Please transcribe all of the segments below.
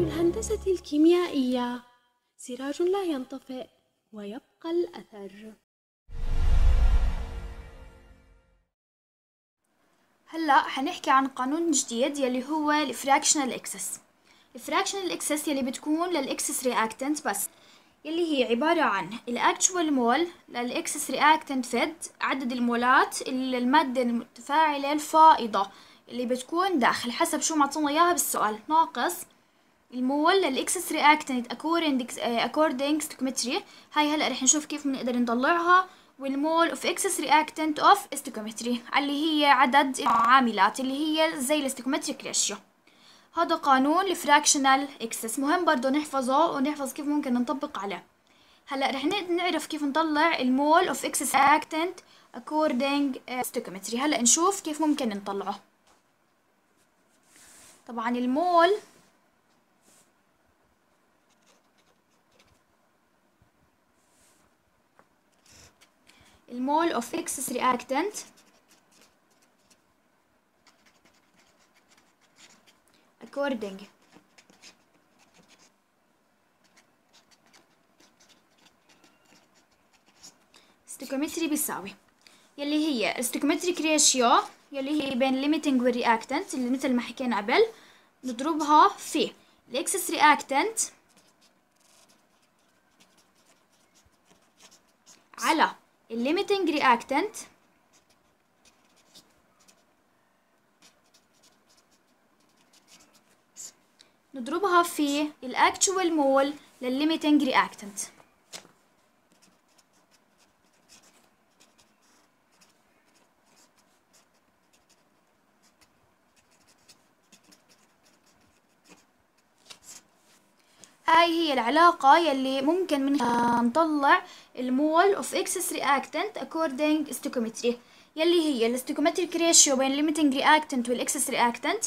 الهندسة الكيميائية. سراج لا ينطفئ ويبقى الأثر. هلا حنحكي عن قانون جديد يلي هو ال fractional excess ال fractional excess يلي بتكون لل excess reactant بس يلي هي عبارة عن ال actual mole لل excess reactant feed عدد المولات المادة المتفاعلة الفائضة اللي بتكون داخل حسب شو معطونا إياها بالسؤال. ناقص ال mole لل excess reactant according stoichiometry هاي هلأ رح نشوف كيف بنقدر نطلعها. وال mole of excess reactant of stoichiometry اللي هي عدد المعاملات اللي هي زي ال stoichiometric ratio هذا قانون ال fractional excess مهم برضه نحفظه ونحفظ كيف ممكن نطبق عليه. هلأ رح نعرف كيف نطلع ال mole of excess reactant according stoichiometry هلأ نشوف كيف ممكن نطلعه. طبعا ال mole ال mole of excess reactant according stoichiometry بيساوي. يلي هي stoichiometric ratio يلي هي بين limiting وال reactant اللي مثل ما حكينا قبل نضربها في. ال excess reactant على ال limiting reactant نضربها في ال actual mole للل limiting reactant هاي هي العلاقة يلي ممكن منها نطلع ال mole of excess reactant according stoichiometry. يلي هي ال stoichiometric ratio بين limiting reactant وال excess reactant.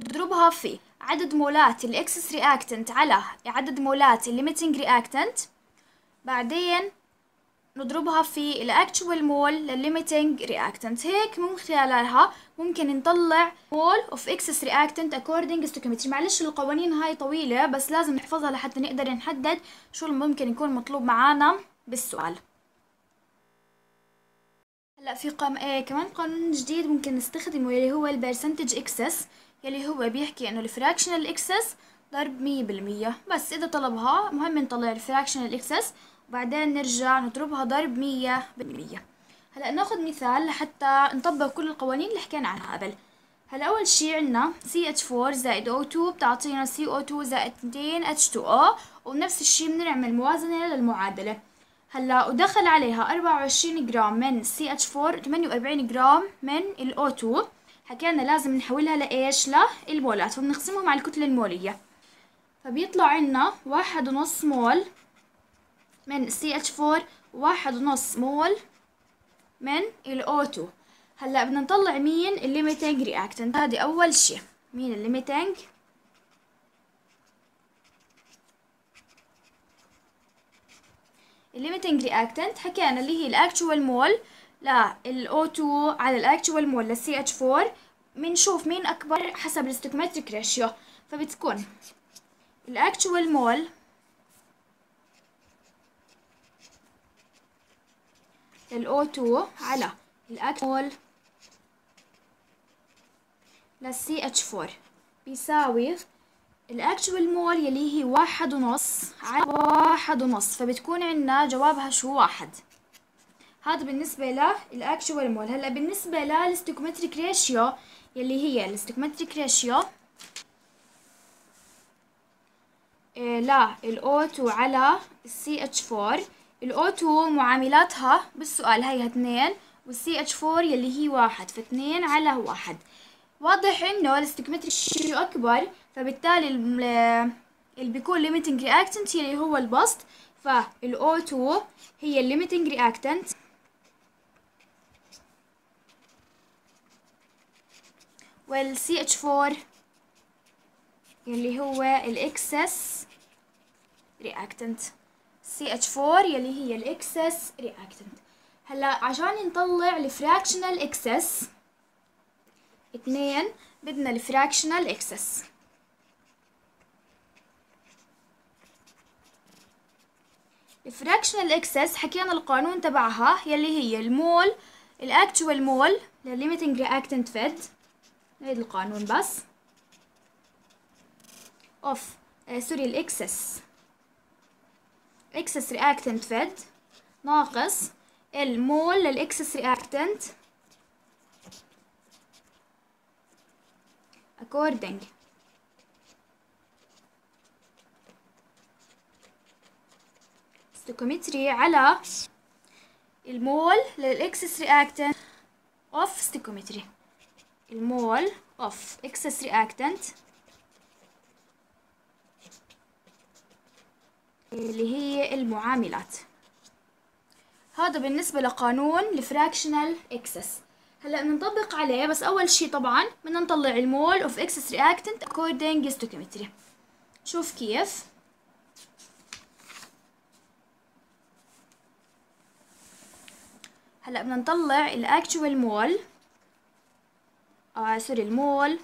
نضربها في عدد مولات ال excess reactant على عدد مولات limiting reactant. بعدين نضربها في ال actual mole لل limiting reactant هيك من خلالها ممكن نطلع mole of excess reactant according stoichiometry. معلش القوانين هاي طويلة بس لازم نحفظها لحتى نقدر نحدد شو اللي ممكن يكون مطلوب معانا بالسؤال. هلأ في قام إيه كمان قانون جديد ممكن نستخدمه يلي هو ال percentage excess يلي هو بيحكي إنه ال fractional excess ضرب مية بالمية. بس إذا طلبها مهم نطلع ال fractional excess وبعدين نرجع نضربها ضرب مية. بالمية. هلا ناخد مثال لحتى نطبق كل القوانين اللي حكينا عنها قبل. هلا أول شي عنا CH4 زائد O2 بتعطينا CO2 زائد 2 H2O ونفس الشي بنعمل موازنة للمعادلة. هلا ودخل عليها 24 جرام من CH4 و 48 جرام من ال O2 حكينا لازم نحولها لإيش؟ للمولات فبنقسمهم على الكتلة المولية. فبيطلع عنا واحد ونص مول من CH4 واحد ونص مول من ال O2 هلأ بدنا نطلع مين ال limiting reactant هذه أول شي مين ال limiting ال limiting reactant حكينا اللي هي ال actual mole. لل O2 على ال actual mole لل CH4 بنشوف مين أكبر حسب ال stoichiometric ratio فبتكون ال actual mole لل O2 على ال actual لل CH4 بيساوي ال actual mole يلي هي واحد ونص على واحد ونص. فبتكون عنا جوابها شو واحد. هذا بالنسبة لل actual mole هلأ بالنسبة لل stoichiometric ratio يلي هي ال stoichiometric ratio إيه لا ال O2 على ال CH4 ال O2 معاملاتها بالسؤال هي اثنين وال CH4 يلي هي واحد فاثنين على واحد. واضح إنه ال stoichiometric ratio أكبر فبالتالي اللي بيكون limiting reactant اللي هو البسط فال O2 هي ال limiting reactant. وال CH4 اللي هو ال excess reactant. CH4 يلي هي ال excess reactant هلا عشان نطلع ال fractional excess اثنين بدنا ال fractional excess ال fractional excess حكينا القانون تبعها يلي هي ال mole ال actual mole لل limiting reactant feed هيدا القانون بس. of آه sorry ال excess excess reactant feed ناقص ال mole لل excess reactant according. Stoichiometry على ال mole لل excess reactant of stoichiometry. ال mole of excess reactant. اللي هي المعاملات. هذا بالنسبة لقانون ال fractional excess هلأ بنطبق عليه بس أول شي طبعا بدنا نطلع ال mole of excess reactant according stoichiometry شوف كيف. هلأ بدنا نطلع ال actual mole آه سوري ال mole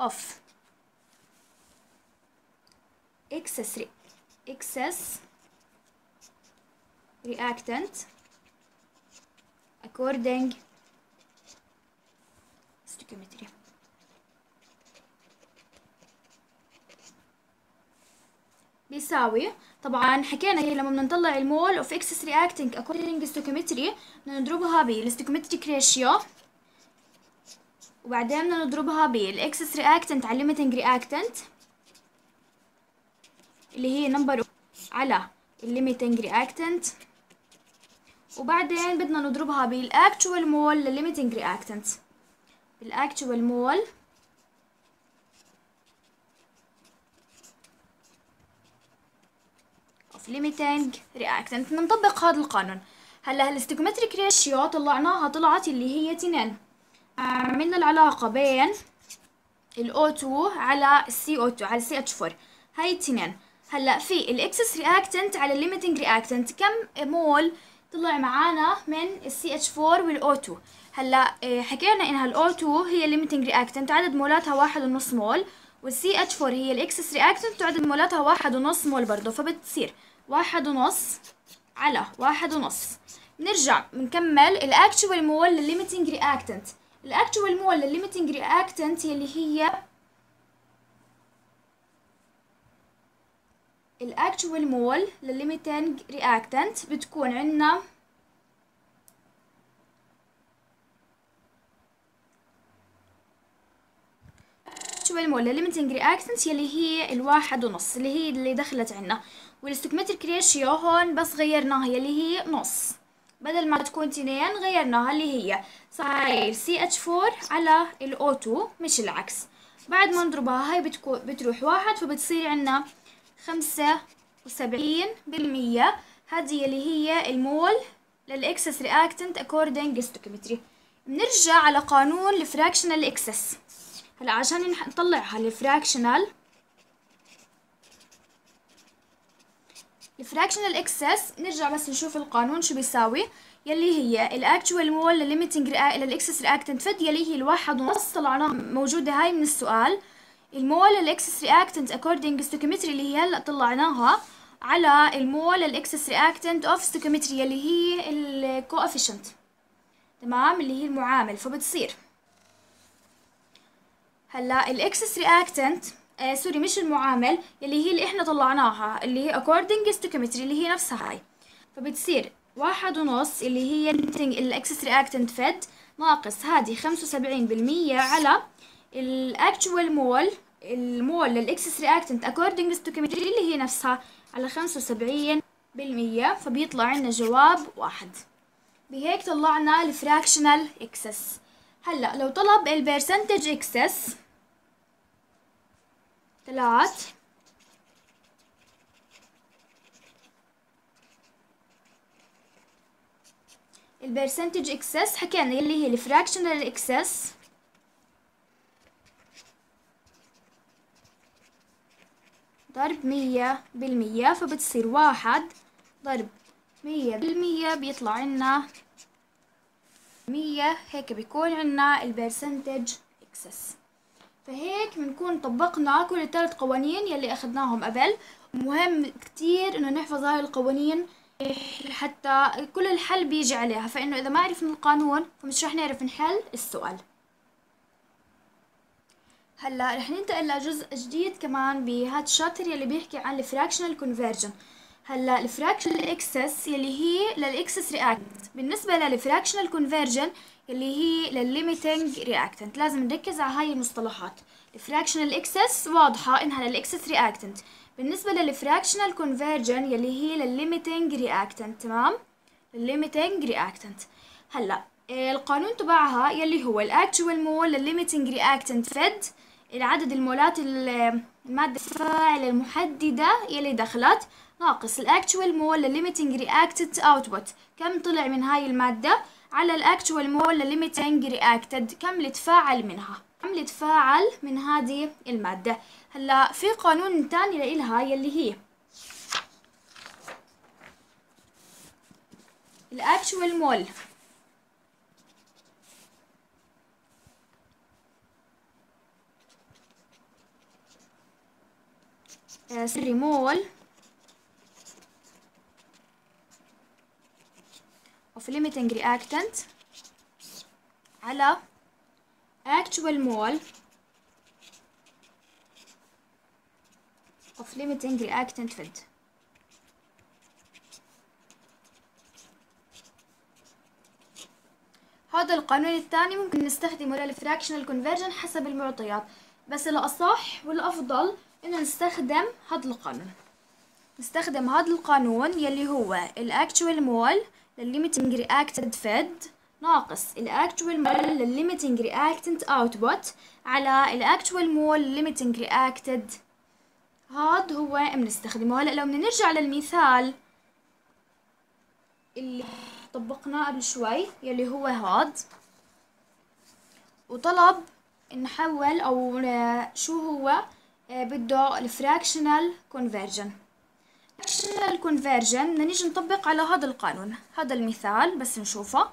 of re excess reactant according stoichiometry. بيساوي طبعا حكينا هي لما بدنا نطلع ال mole of excess reactant according stoichiometry بدنا نضربها بال stoichiometric ratio وبعدين بدنا نضربها بال excess reactant على ال limiting reactant اللي هي number على ال limiting reactant وبعدين بدنا نضربها بال actual mole لل limiting reactant بال actual mole of limiting reactant بنطبق هذا القانون. هلا ال stoichiometric ratio طلعناها طلعت اللي هي تنين عملنا العلاقة بين ال O2 على ال CO2 على ال CH4 هاي التنين هلا في ال excess reactant على ال limiting reactant كم مول طلع معانا من ال CH4 وال O2 هلا حكينا إنها ال O2 هي ال limiting reactant عدد مولاتها واحد ونص مول وال CH4 هي ال excess reactant وعدد مولاتها واحد ونص مول برضه فبتصير واحد ونص على واحد ونص. نرجع بنكمل. ال actual mole لل limiting reactant الاكتوال مول للليميتنج رياكتنت يلي هي الاكتوال مول للليميتنج رياكتنت بتكون عندنا ال actual mole لل limiting reactant يلي هي الواحد ونص اللي هي اللي دخلت عنا. وال stoichiometric ratio هون بس غيرناها يلي هي نص. بدل ما تكون تنين غيرناها اللي هي. صاير CH4 على ال O2 مش العكس. بعد ما نضربها هاي بتكون بتروح واحد فبتصير عنا خمسة وسبعين بالمية. هذه اللي هي ال mole لل excess reactant according stoichiometry بنرجع على قانون ال fractional excess هلا عشان نطلعها ال fractional ال fractional excess نرجع بس نشوف القانون شو بيساوي. يلي هي ال actual mole لل limiting لل excess reactant fed يلي هي الواحد ونص طلعناها موجودة هاي من السؤال. ال mole لل excess reactant according stoichiometry اللي هي هلا طلعناها على ال mole لل excess reactant of stoichiometry يلي هي ال coefficient تمام؟ اللي هي المعامل. فبتصير. هلأ ال excess reactant آه سوري مش المعامل اللي هي اللي إحنا طلعناها اللي هي according stoichiometry اللي هي نفسها هاي. فبتصير. واحد ونص اللي هي ال excess reactant fed ناقص هذه خمسة وسبعين بالمية على ال actual mole ال mole لل excess reactant according stoichiometry اللي هي نفسها على خمسة وسبعين بالمية فبيطلع عنا جواب واحد. بهيك طلعنا ال fractional excess هلأ لو طلب ال percentage excess ثلاث ال percentage excess حكينا يلي هي ال fractional excess ضرب مية بالمية فبتصير واحد. ضرب مية بالمية بيطلع عنا مية. هيك بيكون عنا ال percentage excess فهيك بنكون طبقنا كل الثلاث قوانين يلي أخذناهم قبل. مهم كتير إنه نحفظ هاي القوانين حتى كل الحل بيجي عليها. فإنه إذا ما عرفنا القانون فمش رح نعرف نحل السؤال. هلا رح ننتقل لجزء جديد كمان بهذا ال chapter يلي بيحكي عن ال fractional conversion هلا ال fractional excess يلي هي لل excess reactant بالنسبة لل fractional conversion يلي هي لل limiting reactant لازم نركز على هاي المصطلحات. ال fractional excess واضحة إنها لل excess reactant بالنسبة لل fractional conversion يلي هي لل limiting reactant تمام؟ ال limiting reactant هلا القانون تبعها يلي هو ال actual mole لل limiting reactant feed العدد المولات المادة الفاعلة المحددة يلي دخلت. ناقص ال actual mole لل limiting reactant output كم طلع من هاي المادة؟ على ال actual mole لل limiting reacted كم اللي تفاعل منها؟ كم اللي تفاعل من هذه المادة؟ هلا في قانون تاني لإلها يلي هي. ال actual mole. theoretical mole. Of limiting reactant على actual mole. Of limiting reactant fed هذا القانون الثاني ممكن نستخدمه لل fractional conversion حسب المعطيات بس الأصح والأفضل إنه نستخدم هذا القانون. نستخدم هذا القانون يلي هو ال actual mole لل limiting reactant fed ناقص. ال actual mole لل limiting reactant output على ال actual mole لل limiting reacted هاد هو بنستخدمه هلا لو بدنا نرجع للمثال اللي طبقناه قبل شوي يلي هو هاد. وطلب نحول أو شو هو بده ال fractional conversion ال fractional conversion بدنا نيجي نطبق على هذا القانون. هذا المثال بس نشوفه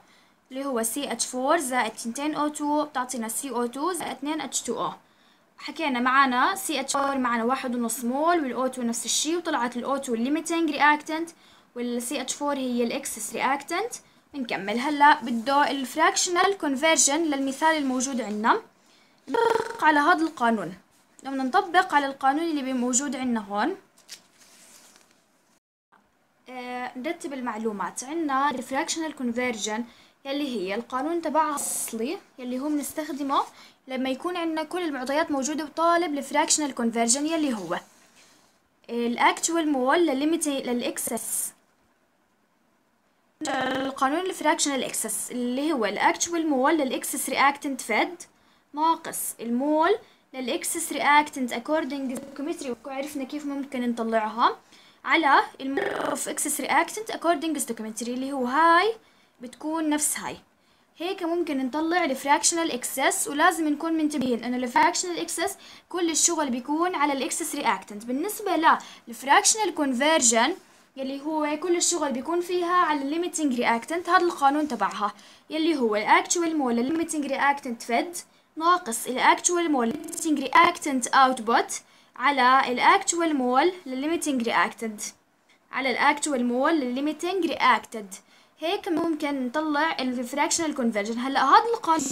اللي هو CH4 زائد 2 O2 بتعطينا CO2 زائد 2 H2O حكينا معنا CH4 معنا واحد ونص مول والO2 نفس الشي وطلعت الO2 limiting reactant وال CH4 هي ال excess reactant. بنكمل هلا بده ال fractional conversion للمثال الموجود عندنا. على هذا القانون. لما نطبق على القانون اللي موجود عندنا هون. آه نرتب المعلومات. عندنا ال fractional conversion يلي هي القانون تبعها الأصلي يلي هو بنستخدمه لما يكون عندنا كل المعطيات موجودة وطالب ال fractional conversion يلي هو. ال actual mole لل limit لل excess. القانون ال fractional excess اللي هو ال actual mole لل excess reactant fed ناقص ال mole لل excess reactant according stoichiometry وعرفنا كيف ممكن نطلعها. على ال mole of excess reactant according stoichiometry اللي هو هاي بتكون نفس هاي هيك ممكن نطلع ال fractional excess ولازم نكون منتبهين إنه ال fractional excess كل الشغل بيكون على ال excess reactant بالنسبة لل fractional conversion يلي هو كل الشغل بيكون فيها على ال limiting reactant هذا القانون تبعها. يلي هو ال actual mole ال limiting reactant fed ناقص ال actual mole ال limiting reactant output على ال actual mole لل limiting reactant على ال actual mole لل limiting reacted هيك ممكن نطلع ال fractional conversion هلا هذا القانون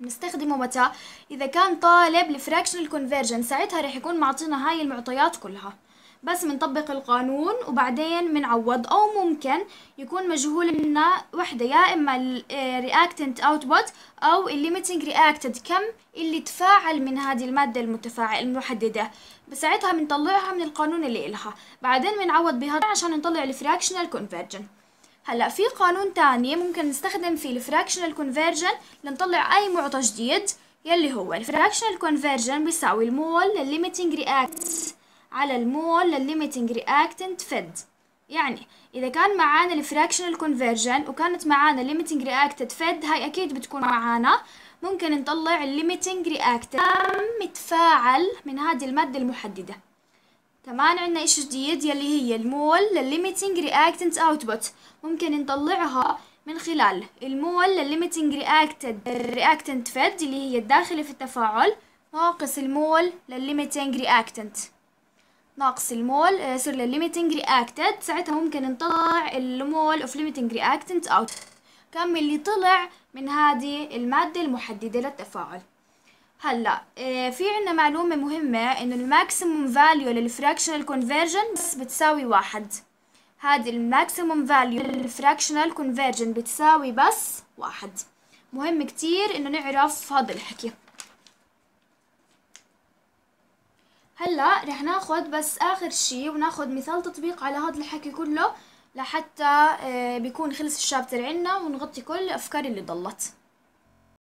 نستخدمه متى؟ إذا كان طالب ال fractional conversion ساعتها رح يكون معطينا هاي المعطيات كلها. بس بنطبق القانون وبعدين بنعوض أو ممكن يكون مجهول لنا وحدة يا إما ال reactant output أو ال limiting reacted كم اللي تفاعل من هذه المادة المتفاعل المحددة. بساعتها بنطلعها من القانون اللي إلها. بعدين بنعوض بهذا عشان نطلع ال fractional conversion هلأ في قانون تاني ممكن نستخدم فيه ال fractional conversion لنطلع أي معطى جديد يلي هو ال fractional conversion بيساوي ال mole لل limiting react على ال mole لل limiting reactant fed يعني إذا كان معانا ال fractional conversion وكانت معانا limiting reactant fed هاي أكيد بتكون معانا. ممكن نطلع ال limiting reacted متفاعل من هذه المادة المحددة. كمان عندنا اشي جديد يلي هي ال mole لل limiting reactant output ممكن نطلعها من خلال ال mole لل limiting reacted reactant fed اللي هي الداخلة في التفاعل ناقص ال mole لل limiting reactant ناقص المول يصير لل limiting reacted ساعتها ممكن نطلع ال mole of limiting reactant out كم اللي طلع من هذه المادة المحددة للتفاعل؟ هلا آه، في عنا معلومة مهمة إنه ال maximum value لل fractional conversion بس بتساوي واحد. هذه ال maximum value لل fractional conversion بتساوي بس واحد. مهم كتير إنه نعرف هذا الحكي. هلا رح ناخد بس آخر شي وناخد مثال تطبيق على هذا الحكي كله لحتى آه، بيكون خلص ال chapter عنا ونغطي كل الافكار اللي ضلت.